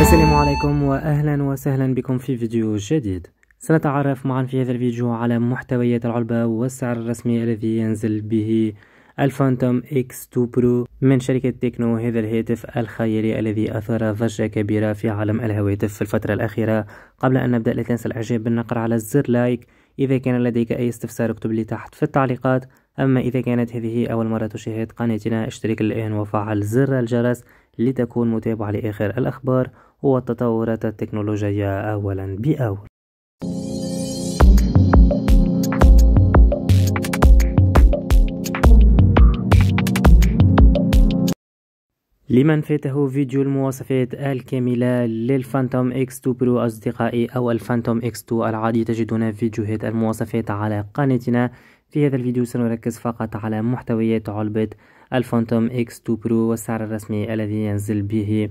السلام عليكم واهلا وسهلا بكم في فيديو جديد. سنتعرف معا في هذا الفيديو على محتويات العلبة والسعر الرسمي الذي ينزل به ال Phantom X 2 Pro من شركة TECNO. هذا الهاتف الخيالي الذي أثار ضجة كبيرة في عالم الهواتف في الفترة الأخيرة. قبل أن نبدأ لا تنسى الإعجاب بالنقر على زر like إذا كان لديك أي استفسار اكتب لي تحت في التعليقات. أما إذا كانت هذه أول مرة تشاهد قناتنا اشترك الآن وفعل زر الجرس لتكون متابع لآخر الأخبار. والتطورات التكنولوجية أولا بأول. لمن فاته فيديو المواصفات الكاملة لل Phantom X 2 Pro أصدقائي أو ال Phantom X 2 العادي تجدون فيديوهات المواصفات على قناتنا. في هذا الفيديو سنركز فقط على محتويات علبة ال Phantom X 2 Pro والسعر الرسمي الذي ينزل به.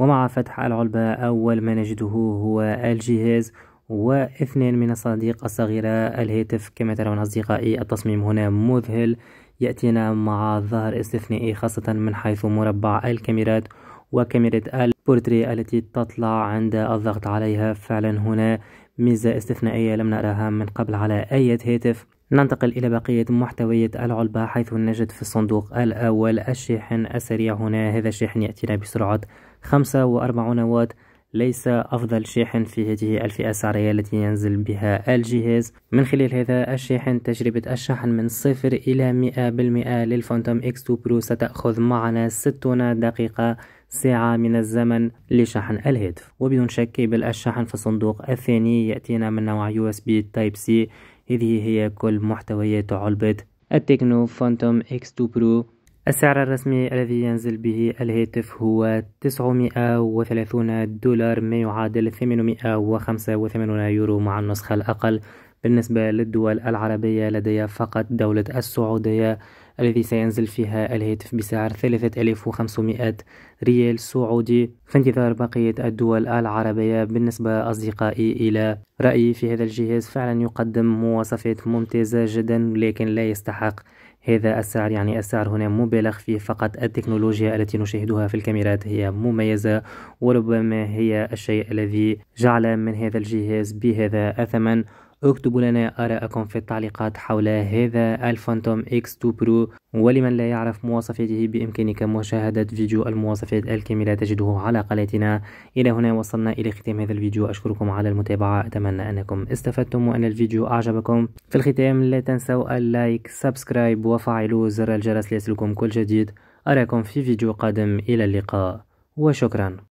ومع فتح العلبة أول ما نجده هو الجهاز واثنين من الصناديق الصغيرة الهاتف. كما ترون أصدقائي التصميم هنا مذهل يأتينا مع ظهر استثنائي خاصة من حيث مربع الكاميرات وكاميرا البورتري التي تطلع عند الضغط عليها. فعلا هنا ميزة استثنائية لم نراها من قبل على أي هاتف. ننتقل إلى بقية محتويات العلبة حيث نجد في الصندوق الأول الشاحن السريع هنا هذا الشاحن يأتينا بسرعة 45 واط. ليس أفضل شاحن في هذه الفئة السعرية التي ينزل بها الجهاز. من خلال هذا الشاحن تجربة الشحن من صفر إلى مئة بالمئة لل Phantom X 2 Pro. ستأخذ معنا 60 دقيقة ساعة من الزمن لشحن الهاتف. وبدون شك كيبل الشحن في الصندوق الثاني يأتينا من نوع بي Type C هذه هي كل محتويات علبة ال TECNO Phantom X 2 Pro. السعر الرسمي الذي ينزل به الهاتف هو 930 دولار ما يعادل 885 يورو مع النسخة الأقل. بالنسبة للدول العربية لدي فقط دولة السعودية الذي سينزل فيها الهاتف بسعر 3500 ريال سعودي. في انتظار بقية الدول العربية بالنسبة أصدقائي إلى رأيي في هذا الجهاز فعلا يقدم مواصفات ممتازة جدا لكن لا يستحق هذا السعر. يعني السعر هنا مبالغ فيه فقط التكنولوجيا التي نشاهدها في الكاميرات. هي مميزة وربما هي الشيء الذي جعل من هذا الجهاز بهذا الثمن. اكتبوا لنا آراءكم في التعليقات حول هذا ال Phantom X 2 Pro ولمن لا يعرف مواصفاته بإمكانك مشاهدة فيديو المواصفات الكاملة تجده على قناتنا. إلى هنا وصلنا إلى ختام هذا الفيديو. أشكركم على المتابعة. أتمنى أنكم استفدتم وأن الفيديو أعجبكم. في الختام لا تنسوا ال like subscribe وفعلوا زر الجرس ليصلكم كل جديد. أراكم في فيديو قادم. إلى اللقاء وشكرا.